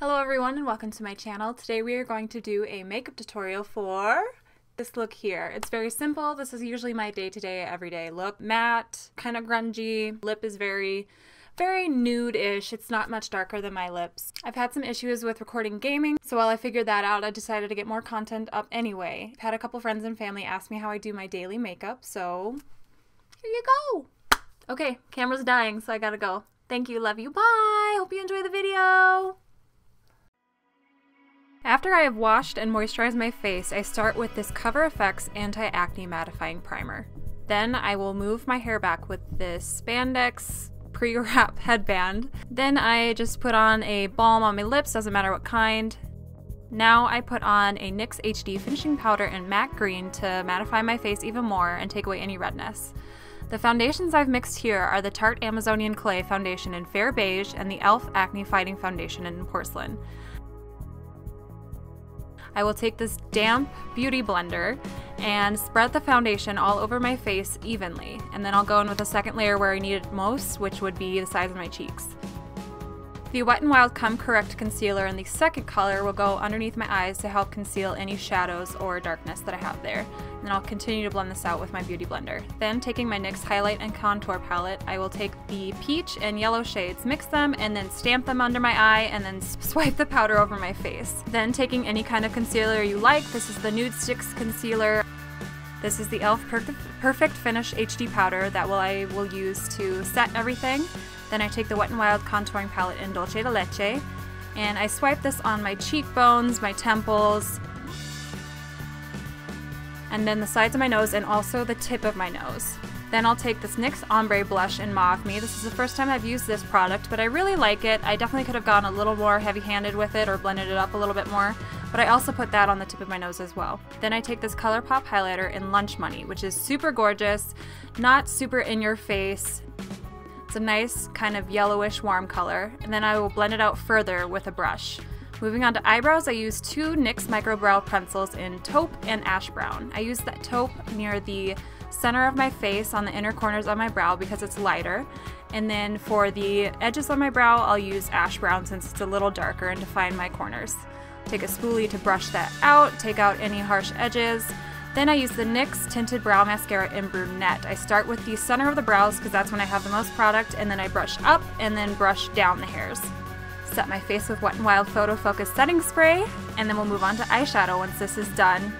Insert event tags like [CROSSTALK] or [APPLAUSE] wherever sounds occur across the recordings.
Hello everyone and welcome to my channel. Today we are going to do a makeup tutorial for this look here. It's very simple. This is usually my day-to-day, everyday look. Matte, kind of grungy. Lip is very, very nude-ish. It's not much darker than my lips. I've had some issues with recording gaming, so while I figured that out, I decided to get more content up anyway. I've had a couple friends and family ask me how I do my daily makeup, so here you go. Okay, camera's dying, so I gotta go. Thank you, love you, bye! Hope you enjoy the video! After I have washed and moisturized my face, I start with this Cover FX Anti-Acne Mattifying Primer. Then I will move my hair back with this spandex pre-wrap [LAUGHS] headband. Then I just put on a balm on my lips, doesn't matter what kind. Now I put on a NYX HD finishing powder in matte green to mattify my face even more and take away any redness. The foundations I've mixed here are the Tarte Amazonian Clay Foundation in Fair Beige and the e.l.f. Acne Fighting Foundation in Porcelain. I will take this damp beauty blender and spread the foundation all over my face evenly. And then I'll go in with a second layer where I need it most, which would be the sides of my cheeks. The Wet n Wild Come Correct concealer in the second color will go underneath my eyes to help conceal any shadows or darkness that I have there. And I'll continue to blend this out with my Beauty Blender. Then taking my NYX Highlight and Contour palette, I will take the peach and yellow shades, mix them, and then stamp them under my eye and then swipe the powder over my face. Then taking any kind of concealer you like, this is the Nudestix Concealer. This is the e.l.f. Perfect Finish HD powder that will I will use to set everything. Then I take the Wet n Wild contouring palette in Dulce de Leche and I swipe this on my cheekbones, my temples, and then the sides of my nose and also the tip of my nose. Then I'll take this NYX Ombre Blush in Mauve Me. This is the first time I've used this product, but I really like it. I definitely could have gone a little more heavy-handed with it or blended it up a little bit more, but I also put that on the tip of my nose as well. Then I take this ColourPop highlighter in Lunch Money, which is super gorgeous, not super in your face, it's a nice kind of yellowish warm color, and then I will blend it out further with a brush. Moving on to eyebrows, I use two NYX Micro Brow Pencils in Taupe and Ash Brown. I use that taupe near the center of my face on the inner corners of my brow because it's lighter. And then for the edges of my brow, I'll use ash brown since it's a little darker and define my corners. Take a spoolie to brush that out, take out any harsh edges, then I use the NYX Tinted Brow Mascara in Brunette. I start with the center of the brows because that's when I have the most product, and then I brush up and then brush down the hairs. Set my face with Wet n Wild Photo Focus Setting Spray, and then we'll move on to eyeshadow once this is done.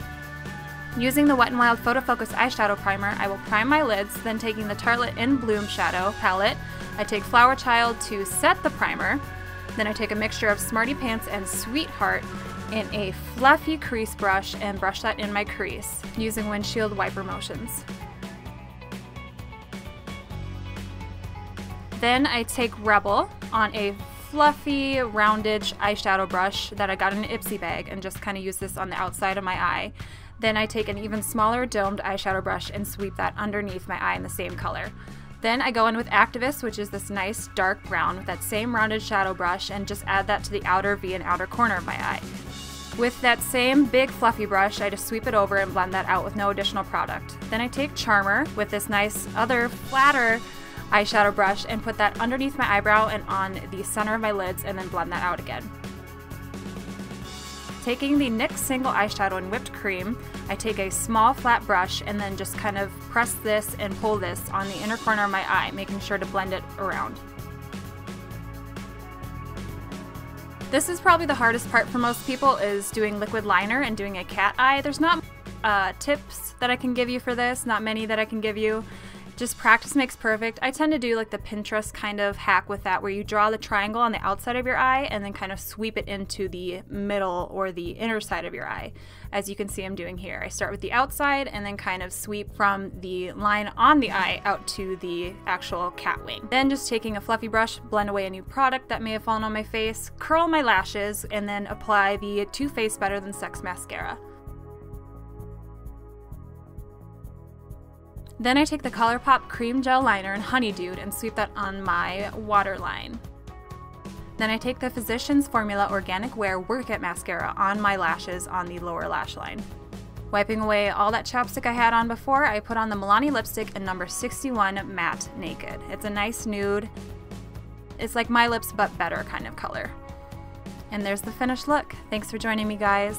Using the Wet n Wild Photo Focus Eyeshadow Primer, I will prime my lids, then taking the Tartelette In Bloom Shadow palette, I take Flower Child to set the primer, then I take a mixture of Smarty Pants and Sweetheart in a fluffy crease brush and brush that in my crease using windshield wiper motions. Then I take Rebel on a fluffy roundage eyeshadow brush that I got in an Ipsy bag and just kind of use this on the outside of my eye. Then I take an even smaller domed eyeshadow brush and sweep that underneath my eye in the same color. Then I go in with Activist, which is this nice dark brown with that same rounded shadow brush and just add that to the outer V and outer corner of my eye. With that same big fluffy brush, I just sweep it over and blend that out with no additional product. Then I take Charmer with this nice other flatter eyeshadow brush and put that underneath my eyebrow and on the center of my lids and then blend that out again. Taking the NYX Single Eyeshadow in Whipped Cream, I take a small flat brush and then just kind of press this and pull this on the inner corner of my eye, making sure to blend it around. This is probably the hardest part for most people is doing liquid liner and doing a cat eye. There's not uh, tips that I can give you for this, not many that I can give you. Just practice makes perfect. I tend to do like the Pinterest kind of hack with that where you draw the triangle on the outside of your eye and then kind of sweep it into the middle or the inner side of your eye. As you can see I'm doing here. I start with the outside and then kind of sweep from the line on the eye out to the actual cat wing. Then just taking a fluffy brush, blend away a new product that may have fallen on my face, curl my lashes, and then apply the Too Faced Better Than Sex mascara. Then I take the ColourPop Cream Gel Liner in Honeydew and sweep that on my waterline. Then I take the Physicians Formula Organic Wear Work It Mascara on my lashes on the lower lash line. Wiping away all that chapstick I had on before, I put on the Milani lipstick in number 61 Matte Naked. It's a nice nude. It's like my lips but better kind of color. And there's the finished look. Thanks for joining me, guys.